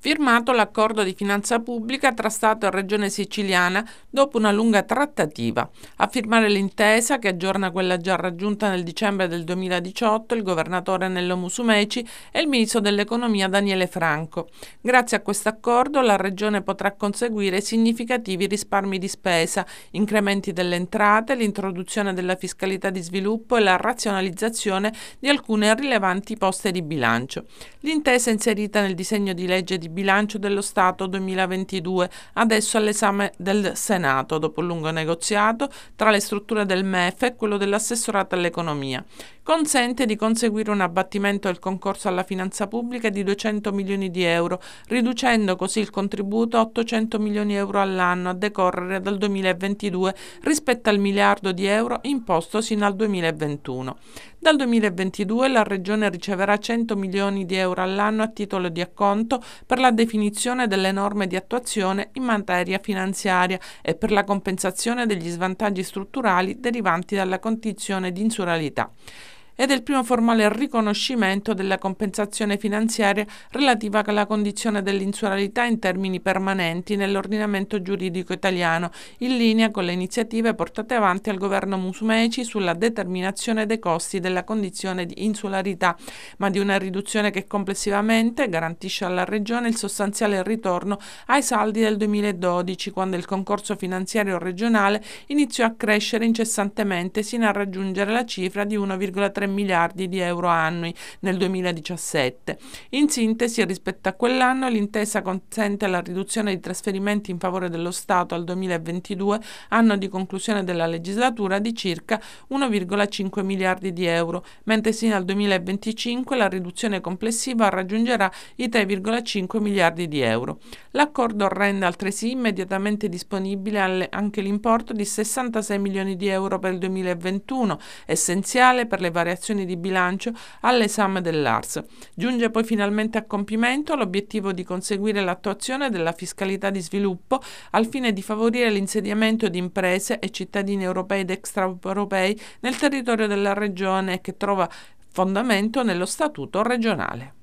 firmato l'accordo di finanza pubblica tra Stato e Regione siciliana dopo una lunga trattativa. A firmare l'intesa, che aggiorna quella già raggiunta nel dicembre del 2018, il governatore Nello Musumeci e il ministro dell'economia Daniele Franco. Grazie a questo accordo la Regione potrà conseguire significativi risparmi di spesa, incrementi delle entrate, l'introduzione della fiscalità di sviluppo e la razionalizzazione di alcune rilevanti poste di bilancio. L'intesa inserita nel disegno di legge di bilancio dello Stato 2022, adesso all'esame del Senato, dopo un lungo negoziato tra le strutture del MEF e quello dell'assessorato all'economia. Consente di conseguire un abbattimento del concorso alla finanza pubblica di 200 milioni di euro, riducendo così il contributo a 800 milioni di euro all'anno a decorrere dal 2022 rispetto al miliardo di euro imposto sino al 2021. Dal 2022 la Regione riceverà 100 milioni di euro all'anno a titolo di acconto per la definizione delle norme di attuazione in materia finanziaria e per la compensazione degli svantaggi strutturali derivanti dalla condizione di insuralità è il primo formale riconoscimento della compensazione finanziaria relativa alla condizione dell'insularità in termini permanenti nell'ordinamento giuridico italiano, in linea con le iniziative portate avanti al governo Musumeci sulla determinazione dei costi della condizione di insularità, ma di una riduzione che complessivamente garantisce alla Regione il sostanziale ritorno ai saldi del 2012, quando il concorso finanziario regionale iniziò a crescere incessantemente sino a raggiungere la cifra di 1,3 miliardi di euro annui nel 2017. In sintesi, rispetto a quell'anno, l'intesa consente la riduzione di trasferimenti in favore dello Stato al 2022, anno di conclusione della legislatura, di circa 1,5 miliardi di euro, mentre sino al 2025 la riduzione complessiva raggiungerà i 3,5 miliardi di euro. L'accordo rende altresì immediatamente disponibile anche l'importo di 66 milioni di euro per il 2021, essenziale per le variazioni variazioni di bilancio all'esame dell'ARS. Giunge poi finalmente a compimento l'obiettivo di conseguire l'attuazione della fiscalità di sviluppo al fine di favorire l'insediamento di imprese e cittadini europei ed extraeuropei nel territorio della regione che trova fondamento nello statuto regionale.